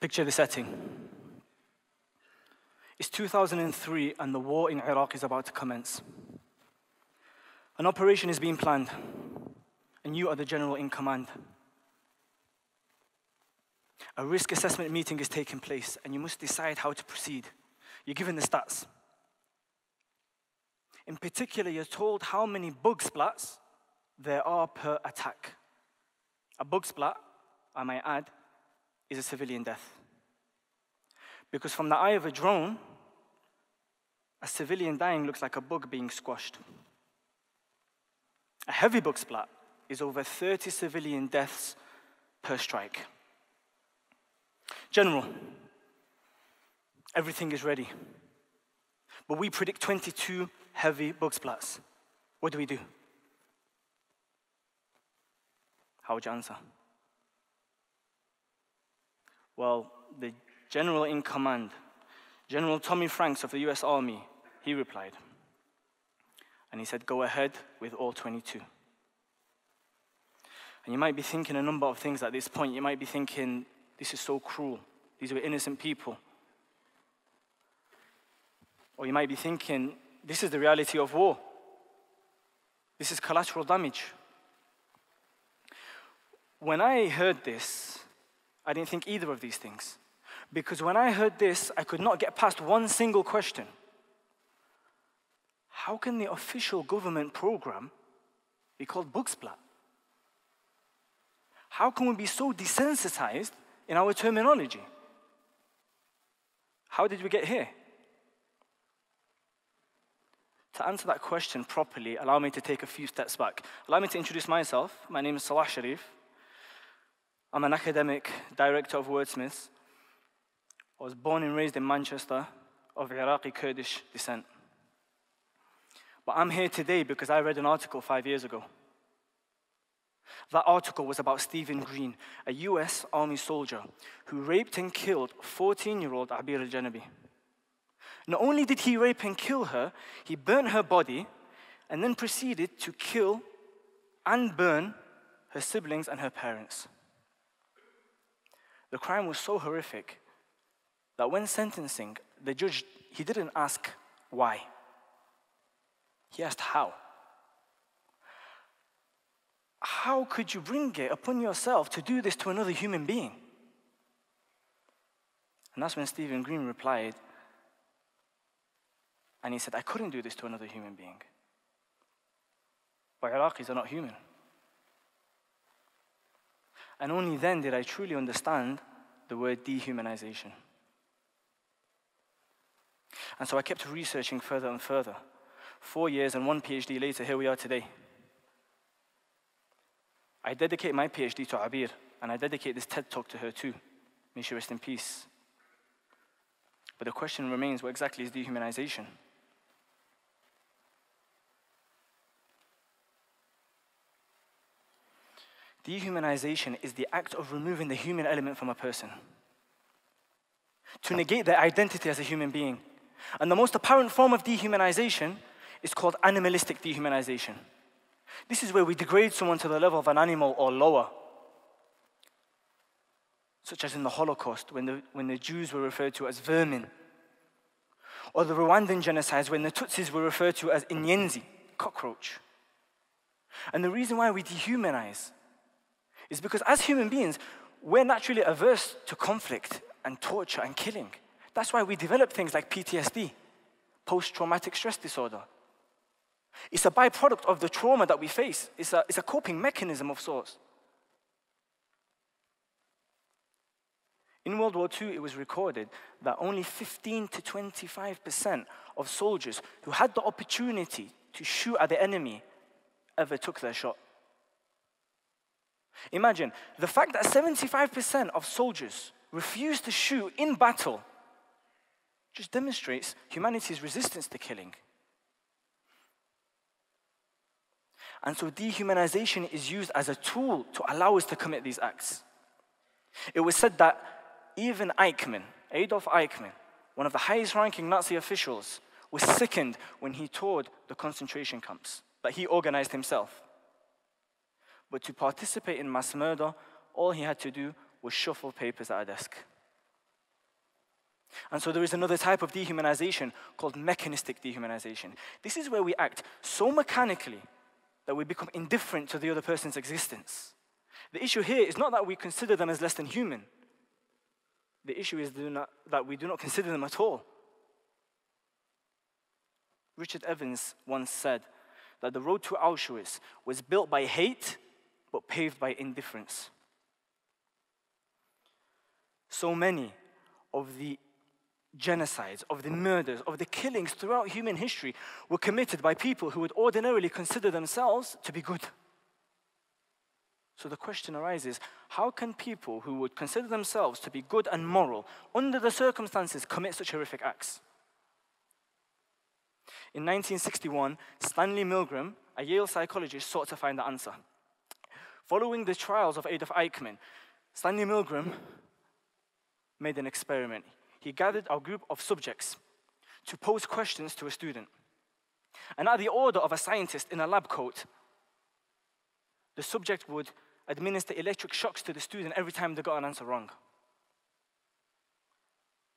Picture the setting. It's 2003 and the war in Iraq is about to commence. An operation is being planned, and you are the general in command. A risk assessment meeting is taking place, and you must decide how to proceed. You're given the stats. In particular, you're told how many bug splats there are per attack. A bug splat, I might add, is a civilian death. Because from the eye of a drone, a civilian dying looks like a bug being squashed. A heavy bug splat is over 30 civilian deaths per strike. General, everything is ready. But we predict 22 heavy bug splats. What do we do? How would you answer? Well, the general in command, General Tommy Franks of the US Army, he replied. And he said, Go ahead with all 22. And you might be thinking a number of things at this point. You might be thinking, This is so cruel. These were innocent people. Or you might be thinking, This is the reality of war. This is collateral damage. When I heard this, I didn't think either of these things. Because when I heard this, I could not get past one single question How can the official government program be called Bugsplat? How can we be so desensitized in our terminology? How did we get here? To answer that question properly, allow me to take a few steps back. Allow me to introduce myself. My name is Salah Sharief. I'm an academic director of Wordsmiths. I was born and raised in Manchester of Iraqi Kurdish descent. But I'm here today because I read an article five years ago. That article was about Steven Green, a US Army soldier who raped and killed 14 year old Abir al Janabi. Not only did he rape and kill her, he burnt her body and then proceeded to kill and burn her siblings and her parents. The crime was so horrific that when sentencing, the judge, he didn't ask why. He asked how. How could you bring it upon yourself to do this to another human being? And that's when Steven Green replied, and he said, I couldn't do this to another human being. But Iraqis are not human. And only then did I truly understand the word dehumanization. And so I kept researching further and further. Four years and one PhD later, here we are today. I dedicate my PhD to Abir, and I dedicate this TED talk to her too. May she rest in peace. But the question remains what exactly is dehumanization? Dehumanization is the act of removing the human element from a person to negate their identity as a human being. And the most apparent form of dehumanization is called animalistic dehumanization. This is where we degrade someone to the level of an animal or lower, such as in the Holocaust, when the, when the Jews were referred to as vermin, or the Rwandan genocides, when the Tutsis were referred to as inyenzi, cockroach. And the reason why we dehumanize is because as human beings, we're naturally averse to conflict and torture and killing. That's why we develop things like PTSD, post traumatic stress disorder. It's a byproduct of the trauma that we face, it's a, it's a coping mechanism of sorts. In World War II, it was recorded that only 15 to 25% of soldiers who had the opportunity to shoot at the enemy ever took their shot. Imagine the fact that 75% of soldiers refuse to shoot in battle just demonstrates humanity's resistance to killing. And so dehumanization is used as a tool to allow us to commit these acts. It was said that even Eichmann, Adolf Eichmann, one of the highest ranking Nazi officials, was sickened when he toured the concentration camps that he organized himself. But to participate in mass murder, all he had to do was shuffle papers at a desk. And so there is another type of dehumanization called mechanistic dehumanization. This is where we act so mechanically that we become indifferent to the other person's existence. The issue here is not that we consider them as less than human. The issue is that we do not consider them at all. Richard Evans once said that the road to Auschwitz was built by hate but paved by indifference. So many of the genocides, of the murders, of the killings throughout human history were committed by people who would ordinarily consider themselves to be good. So the question arises how can people who would consider themselves to be good and moral, under the circumstances, commit such horrific acts? In 1961, Stanley Milgram, a Yale psychologist, sought to find the answer. Following the trials of Adolf Eichmann, Stanley Milgram made an experiment. He gathered a group of subjects to pose questions to a student. And at the order of a scientist in a lab coat, the subject would administer electric shocks to the student every time they got an answer wrong.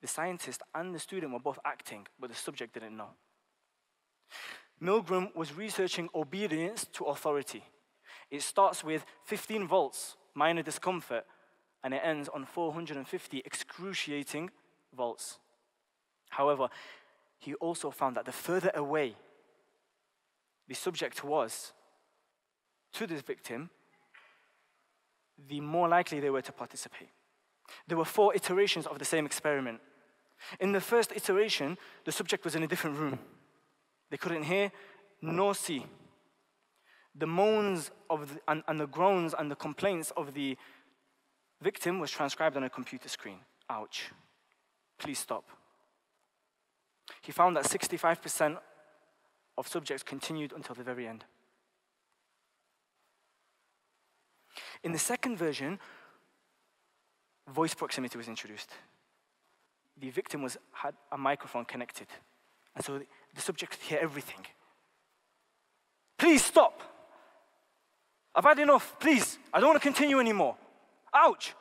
The scientist and the student were both acting, but the subject didn't know. Milgram was researching obedience to authority. It starts with 15 volts, minor discomfort, and it ends on 450 excruciating volts. However, he also found that the further away the subject was to the victim, the more likely they were to participate. There were four iterations of the same experiment. In the first iteration, the subject was in a different room. They couldn't hear nor see. The moans of the, and, and the groans and the complaints of the victim was transcribed on a computer screen. Ouch. Please stop. He found that 65% of subjects continued until the very end. In the second version, voice proximity was introduced. The victim was, had a microphone connected, and so the, the subject could hear everything. Please stop. I've had enough. Please, I don't want to continue anymore. Ouch.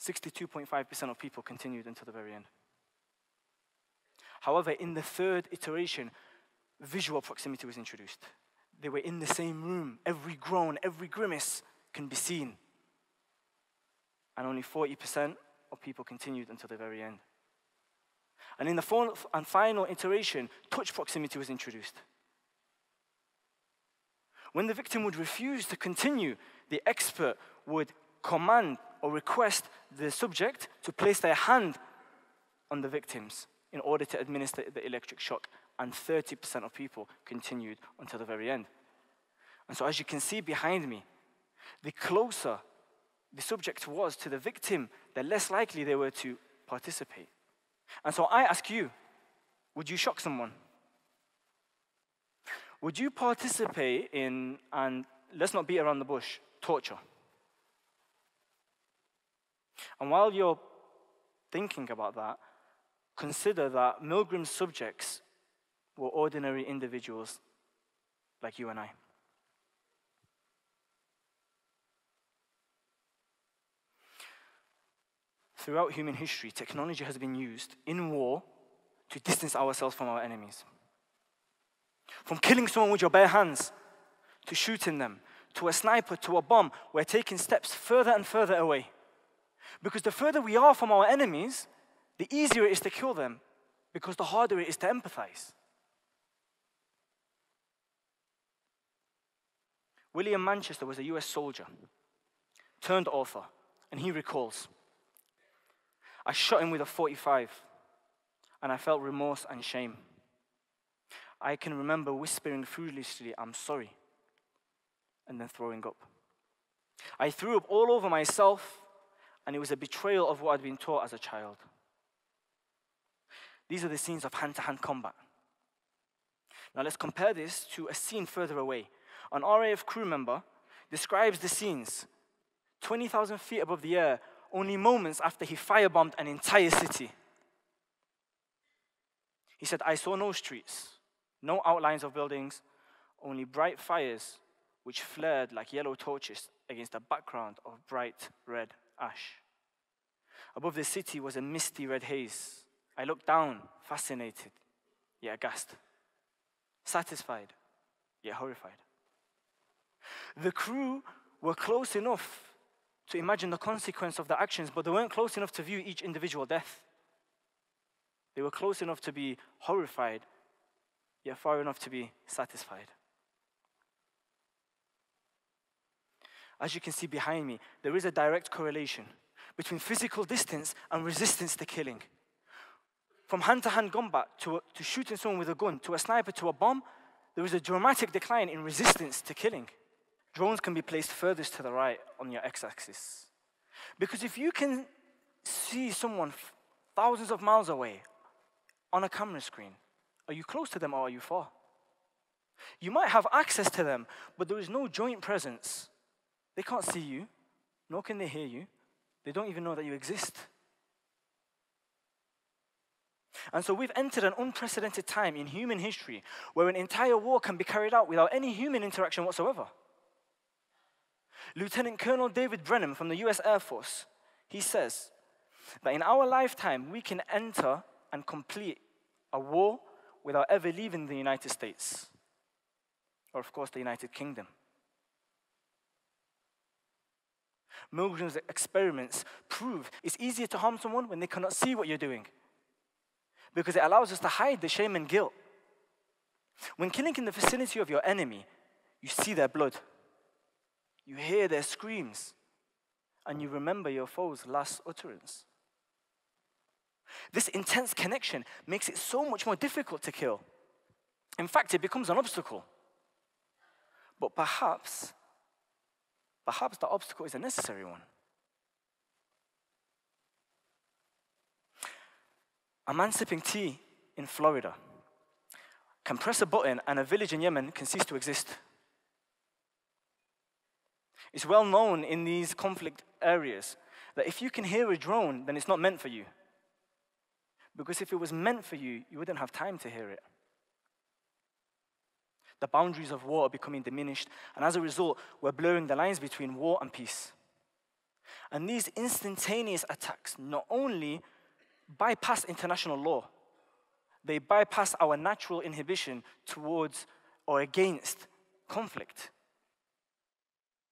62.5% of people continued until the very end. However, in the third iteration, visual proximity was introduced. They were in the same room. Every groan, every grimace can be seen. And only 40% of people continued until the very end. And in the fourth and final iteration, touch proximity was introduced. When the victim would refuse to continue, the expert would command or request the subject to place their hand on the victims in order to administer the electric shock and 30% of people continued until the very end. And so, as you can see behind me, the closer the subject was to the victim, the less likely they were to participate. And so, I ask you would you shock someone? Would you participate in, and let's not beat around the bush, torture? And while you're thinking about that, consider that Milgram's subjects were ordinary individuals like you and I. Throughout human history, technology has been used in war to distance ourselves from our enemies. From killing someone with your bare hands to shooting them, to a sniper, to a bomb, we're taking steps further and further away. Because the further we are from our enemies, the easier it is to kill them, because the harder it is to empathize. William Manchester was a US soldier, turned author, and he recalls I shot him with a 45, and I felt remorse and shame. I can remember whispering foolishly, I'm sorry, and then throwing up. I threw up all over myself, and it was a betrayal of what I'd been taught as a child. These are the scenes of hand to hand combat. Now let's compare this to a scene further away an RAF crew member describes the scenes 20,000 feet above the air, only moments after he firebombed an entire city. He said, I saw no streets, no outlines of buildings, only bright fires which flared like yellow torches against a background of bright red ash. Above the city was a misty red haze. I looked down, fascinated, yet aghast, satisfied, yet horrified. The crew were close enough to imagine the consequence of their actions, but they weren't close enough to view each individual death. They were close enough to be horrified, yet far enough to be satisfied. As you can see behind me, there is a direct correlation between physical distance and resistance to killing. From hand to hand combat to, to shooting someone with a gun to a sniper to a bomb, there is a dramatic decline in resistance to killing. Drones can be placed furthest to the right on your x axis. Because if you can see someone thousands of miles away on a camera screen, are you close to them or are you far? You might have access to them, but there is no joint presence. They can't see you, nor can they hear you. They don't even know that you exist. And so we've entered an unprecedented time in human history where an entire war can be carried out without any human interaction whatsoever. Lieutenant Colonel David Brennan from the US Air Force, he says that in our lifetime we can enter and complete a war without ever leaving the United States, or of course the United Kingdom. Milgram's experiments prove it's easier to harm someone when they cannot see what you're doing because it allows us to hide the shame and guilt. When killing in the vicinity of your enemy, you see their blood, you hear their screams, and you remember your foe's last utterance. This intense connection makes it so much more difficult to kill. In fact, it becomes an obstacle. But perhaps, perhaps the obstacle is a necessary one. A man sipping tea in Florida can press a button and a village in Yemen can cease to exist. It's well known in these conflict areas that if you can hear a drone, then it's not meant for you. Because if it was meant for you, you wouldn't have time to hear it. The boundaries of war are becoming diminished, and as a result, we're blurring the lines between war and peace. And these instantaneous attacks not only bypass international law. They bypass our natural inhibition towards or against conflict.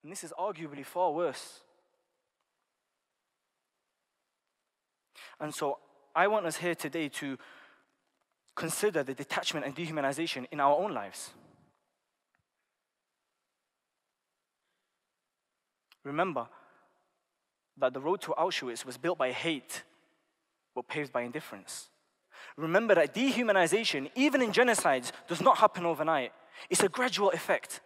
And this is arguably far worse. And so I want us here today to consider the detachment and dehumanization in our own lives. Remember that the road to Auschwitz was built by hate but paved by indifference. Remember that dehumanization, even in genocides, does not happen overnight. It's a gradual effect.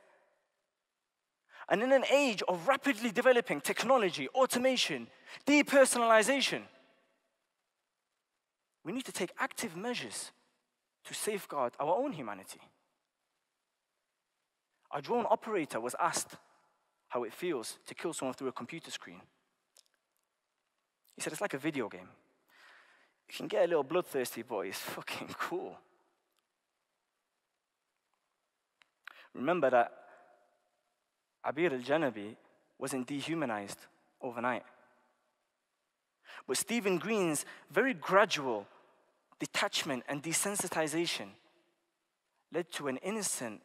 And in an age of rapidly developing technology, automation, depersonalization, we need to take active measures to safeguard our own humanity. A drone operator was asked how it feels to kill someone through a computer screen. He said, It's like a video game. You can get a little bloodthirsty, but it's fucking cool. Remember that Abir al Janabi wasn't dehumanized overnight. But Steven Green's very gradual detachment and desensitization led to an innocent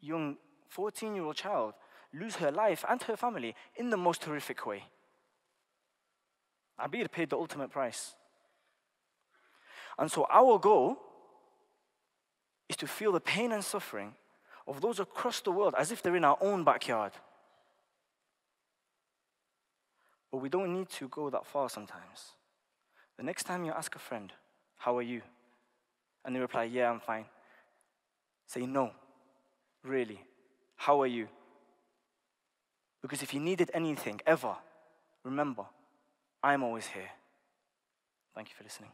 young 14 year old child lose her life and her family in the most horrific way. Abir paid the ultimate price. And so our goal is to feel the pain and suffering of those across the world as if they're in our own backyard. But we don't need to go that far sometimes. The next time you ask a friend, How are you? and they reply, Yeah, I'm fine, say, No, really, how are you? Because if you needed anything ever, remember, I'm always here. Thank you for listening.